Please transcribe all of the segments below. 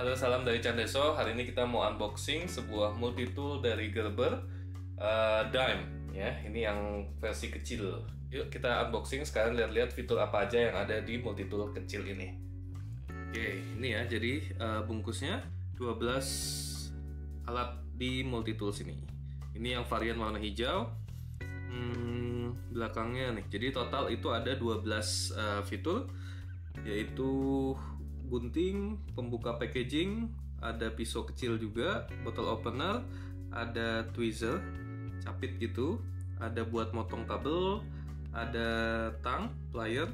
Halo salam dari Candeso. Hari ini kita mau unboxing sebuah multi-tool dari Gerber uh, Dime ya. Ini yang versi kecil. Yuk kita unboxing sekarang lihat-lihat fitur apa aja yang ada di multi-tool kecil ini. Oke, ini ya. Jadi uh, bungkusnya 12 alat di multi-tools ini. Ini yang varian warna hijau. Hmm, belakangnya nih. Jadi total itu ada 12 uh, fitur yaitu gunting, pembuka packaging, ada pisau kecil juga, bottle opener, ada tweezer, capit gitu, ada buat motong kabel, ada tang, plier,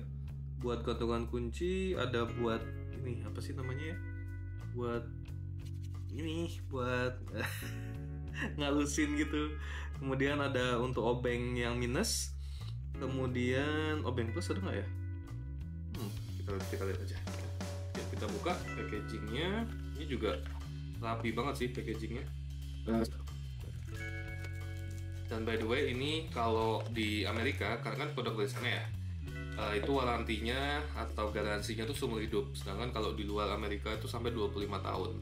buat gantungan kunci, ada buat ini apa sih namanya ya? Buat ini, buat ngalusin gitu. Kemudian ada untuk obeng yang minus. Kemudian obeng plus ada nggak ya? Hmm, kita kita lihat aja kita buka packagingnya. Ini juga rapi banget sih packagingnya. Dan by the way ini kalau di Amerika karena kan produk dari sana ya uh, itu warantinya atau garansinya tuh seumur hidup. Sedangkan kalau di luar Amerika itu sampai 25 tahun.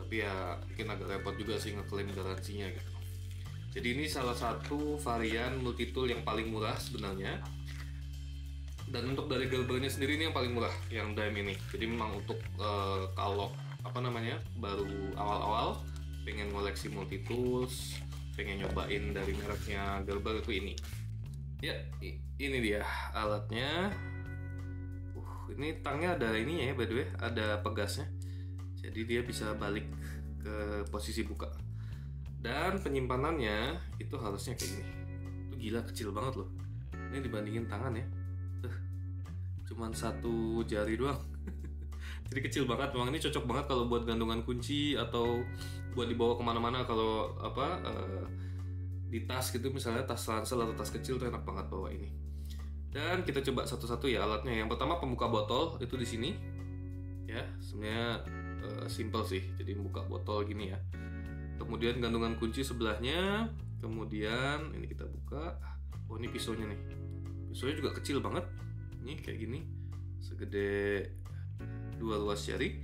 Tapi ya mungkin agak repot juga sih ngeklaim garansinya gitu. Jadi ini salah satu varian multitool yang paling murah sebenarnya dan untuk dari Gerbernya sendiri ini yang paling murah yang dime ini. Jadi memang untuk uh, kalau apa namanya baru awal-awal pengen ngoleksi multi tools pengen nyobain dari mereknya Gerber itu ini. Ya ini dia alatnya. Uh ini tangnya ada ininya ya by the way ada pegasnya. Jadi dia bisa balik ke posisi buka. Dan penyimpanannya itu harusnya kayak gini. Itu gila kecil banget loh. Ini dibandingin tangan ya cuman satu jari doang. Jadi kecil banget. Memang ini cocok banget kalau buat gantungan kunci atau buat dibawa ke mana-mana. Kalau apa uh, di tas gitu misalnya tas ransel atau tas kecil tuh enak banget bawa ini. Dan kita coba satu-satu ya alatnya. Yang pertama pembuka botol. Itu di sini. Ya sebenarnya uh, simple sih. Jadi buka botol gini ya. Kemudian gantungan kunci sebelahnya. Kemudian ini kita buka. Oh ini pisaunya nih. Pisaunya juga kecil banget ini kayak gini. Segede dua ruas jari.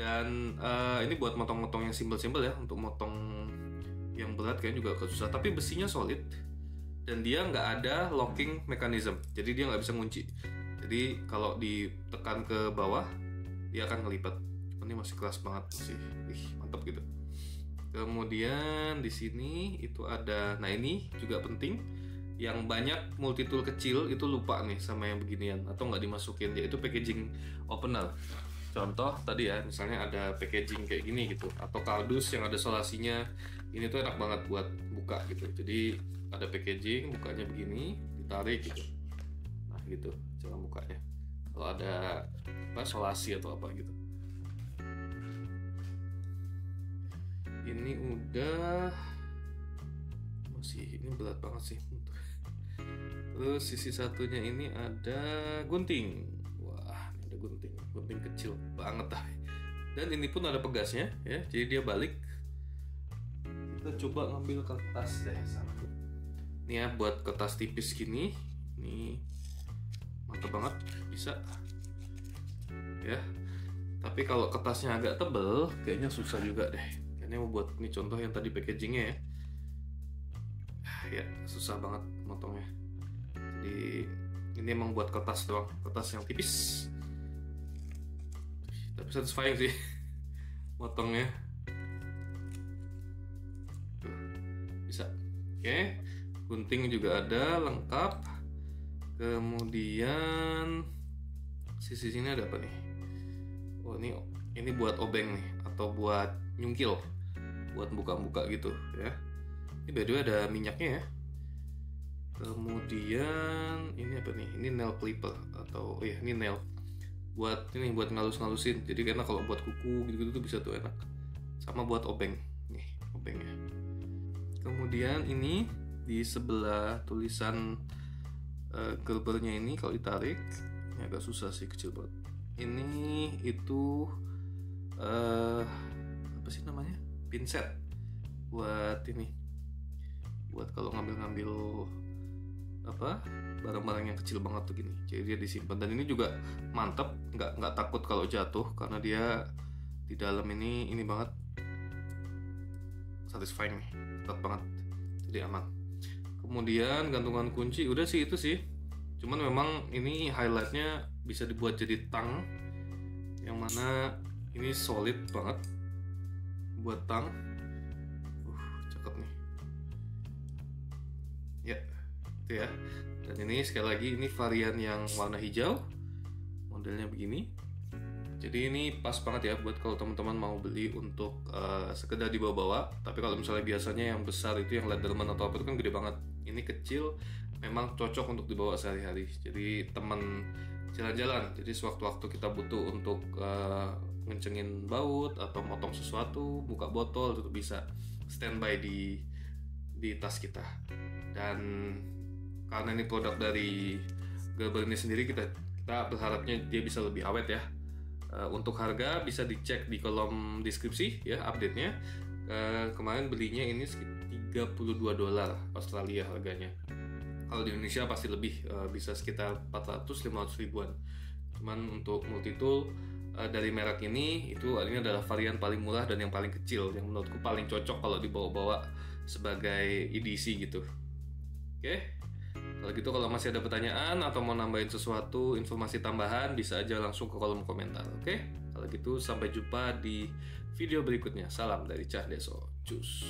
Dan uh, ini buat motong-motong yang simpel-simpel ya untuk motong yang berat kan juga susah. Tapi besinya solid. Dan dia nggak ada locking mechanism. Jadi dia nggak bisa ngunci. Jadi kalau ditekan ke bawah dia akan ngelipat. Ini masih keras banget sih. Ih mantap gitu. Kemudian di sini itu ada nah ini juga penting yang banyak multitool kecil itu lupa nih sama yang beginian atau nggak dimasukin yaitu packaging opener contoh tadi ya misalnya ada packaging kayak gini gitu atau kardus yang ada solasinya ini tuh enak banget buat buka gitu. Jadi ada packaging bukanya begini ditarik gitu. Nah gitu cara bukanya. Kalau ada apa solasi atau apa gitu. Ini udah masih ini berat banget sih terus sisi satunya ini ada gunting. Wah ini ada gunting. Gunting kecil banget lah dan ini pun ada pegasnya ya. Jadi dia balik. Kita coba ngambil kertas deh sama. Ini ya buat kertas tipis gini. Ini mantap banget bisa. Ya. Tapi kalau kertasnya agak tebel kayaknya susah juga deh. Kayaknya mau buat ini contoh yang tadi packagingnya ya ya susah banget motongnya. Jadi ini emang buat kertas doang kertas yang tipis. Tapi satisfying sih motongnya. Bisa. Oke gunting juga ada lengkap. Kemudian sisi sini ada apa nih? Oh ini ini buat obeng nih atau buat nyungkil. Buat buka-buka gitu ya ini by the way ada minyaknya ya. Kemudian ini apa nih? Ini nail clipper atau oh ya ini nail. Buat ini buat ngalus-ngalusin. Jadi karena kalau buat kuku gitu-gitu tuh bisa tuh enak. Sama buat obeng. Nih obengnya. Kemudian ini di sebelah tulisan uh, gerbernya ini kalau ditarik ini agak susah sih kecil banget. Ini itu uh, apa sih namanya? Pinset buat ini buat kalau ngambil-ngambil apa barang-barang yang kecil banget tuh gini. Jadi dia disimpan. Dan ini juga mantep nggak nggak takut kalau jatuh karena dia di dalam ini ini banget satisfying nih ketat banget. Jadi aman. Kemudian gantungan kunci udah sih itu sih. Cuman memang ini highlightnya bisa dibuat jadi tang yang mana ini solid banget buat tang ya itu ya. Dan ini sekali lagi ini varian yang warna hijau. Modelnya begini. Jadi ini pas banget ya buat kalau teman-teman mau beli untuk uh, sekedar dibawa-bawa. Tapi kalau misalnya biasanya yang besar itu yang Leatherman atau apa itu kan gede banget. Ini kecil memang cocok untuk dibawa sehari-hari. Jadi teman jalan-jalan. Jadi sewaktu-waktu kita butuh untuk uh, ngencengin baut atau motong sesuatu buka botol itu bisa standby di di tas kita dan karena ini produk dari Gerber ini sendiri kita kita berharapnya dia bisa lebih awet ya Uh, untuk harga bisa dicek di kolom deskripsi ya update-nya. Uh, kemarin belinya ini 32 dolar Australia harganya. Kalau di Indonesia pasti lebih uh, bisa sekitar 400 500 ribuan. Cuman untuk multi tool dari merek ini itu ini adalah varian paling murah dan yang paling kecil yang menurutku paling cocok kalau dibawa-bawa sebagai EDC gitu. Oke. Kalau gitu kalau masih ada pertanyaan atau mau nambahin sesuatu informasi tambahan bisa aja langsung ke kolom komentar, oke? Kalau gitu sampai jumpa di video berikutnya. Salam dari Deso. Cus.